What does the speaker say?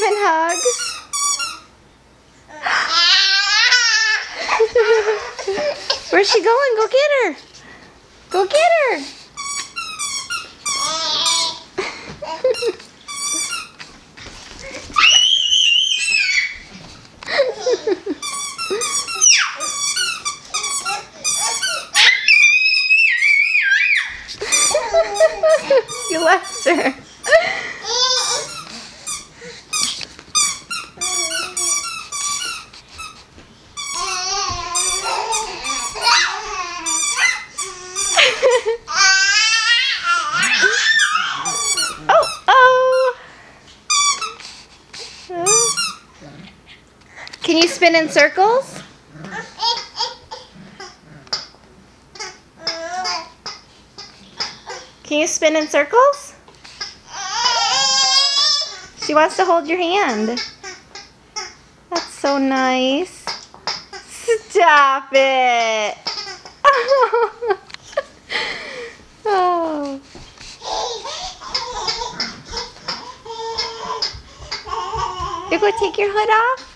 giving hugs. Where's she going? Go get her. Go get her. you left her. Can you spin in circles? Can you spin in circles? She wants to hold your hand. That's so nice. Stop it. You go take your hood off?